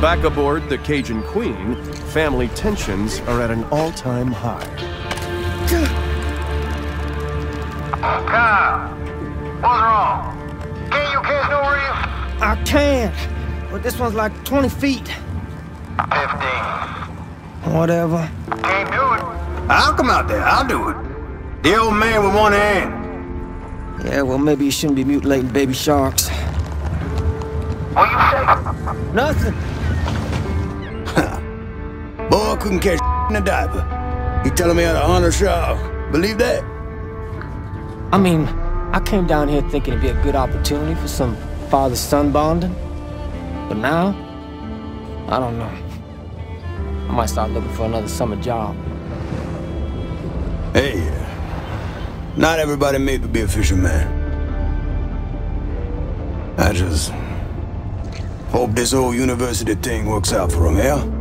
Back aboard the Cajun Queen, family tensions are at an all-time high. Kyle, what's wrong? Can you catch no reef? I can, but this one's like 20 feet. 15. Whatever. Can't do it. I'll come out there. I'll do it. The old man with one hand. Yeah, well, maybe you shouldn't be mutilating baby sharks. What you say? Nothing. Couldn't catch in a diaper. You telling me how to honor Shaw? Believe that? I mean, I came down here thinking it'd be a good opportunity for some father-son bonding. But now, I don't know. I might start looking for another summer job. Hey, not everybody made to be a fisherman. I just hope this whole university thing works out for him, yeah?